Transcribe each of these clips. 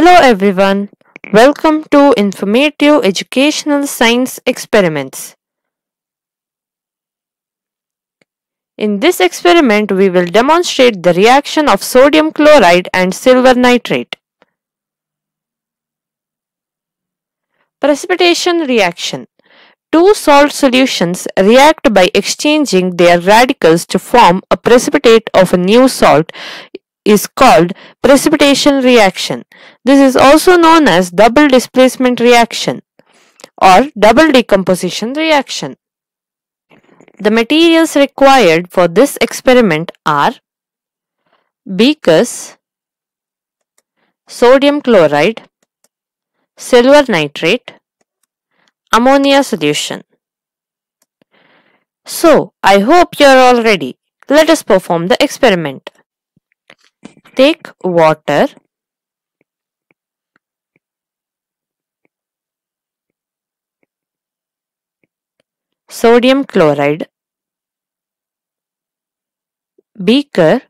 Hello everyone. Welcome to Informative Educational Science Experiments. In this experiment, we will demonstrate the reaction of sodium chloride and silver nitrate. Precipitation reaction. Two salt solutions react by exchanging their radicals to form a precipitate of a new salt is called precipitation reaction. This is also known as double displacement reaction or double decomposition reaction. The materials required for this experiment are beakers, sodium chloride, silver nitrate, ammonia solution. So, I hope you are all ready. Let us perform the experiment. Take water. Sodium chloride. Beaker.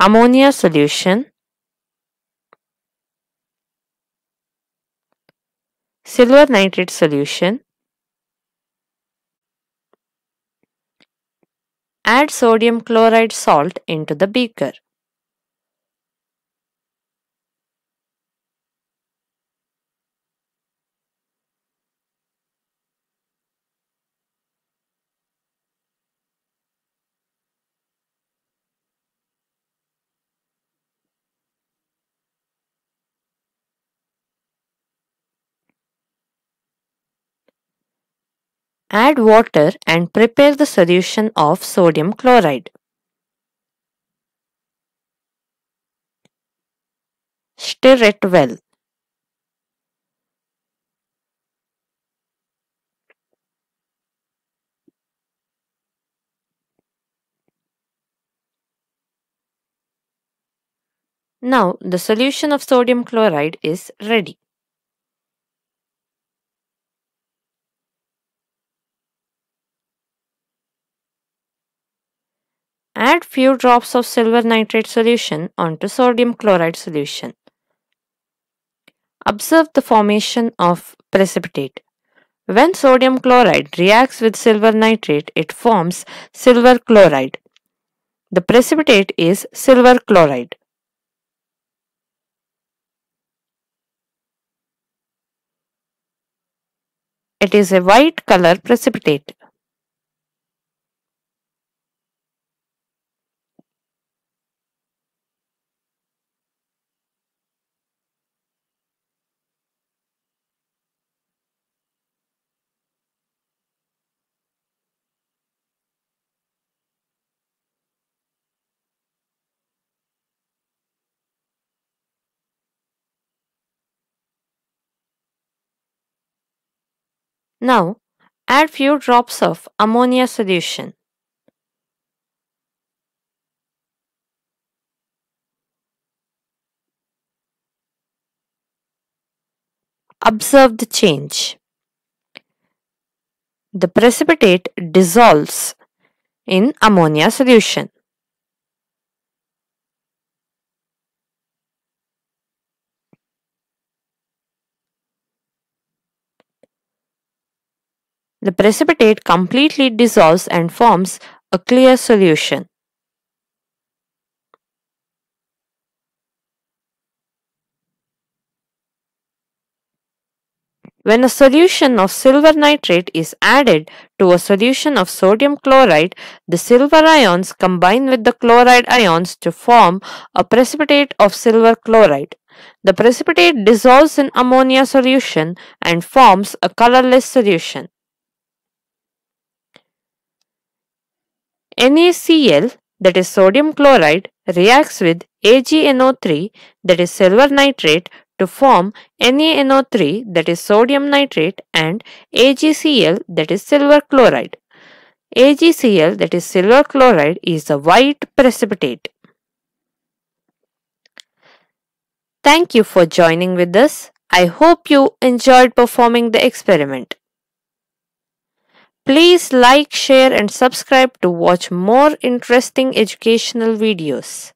Ammonia solution. Silver nitrate solution add sodium chloride salt into the beaker Add water and prepare the solution of sodium chloride. Stir it well. Now the solution of sodium chloride is ready. Add few drops of silver nitrate solution onto sodium chloride solution. Observe the formation of precipitate. When sodium chloride reacts with silver nitrate, it forms silver chloride. The precipitate is silver chloride. It is a white color precipitate. Now, add few drops of ammonia solution. Observe the change. The precipitate dissolves in ammonia solution. The precipitate completely dissolves and forms a clear solution. When a solution of silver nitrate is added to a solution of sodium chloride, the silver ions combine with the chloride ions to form a precipitate of silver chloride. The precipitate dissolves in ammonia solution and forms a colorless solution. NaCl that is sodium chloride reacts with AgNO3 that is silver nitrate to form NaNO3 that is sodium nitrate and AgCl that is silver chloride. AgCl that is silver chloride is a white precipitate. Thank you for joining with us. I hope you enjoyed performing the experiment. Please like, share and subscribe to watch more interesting educational videos.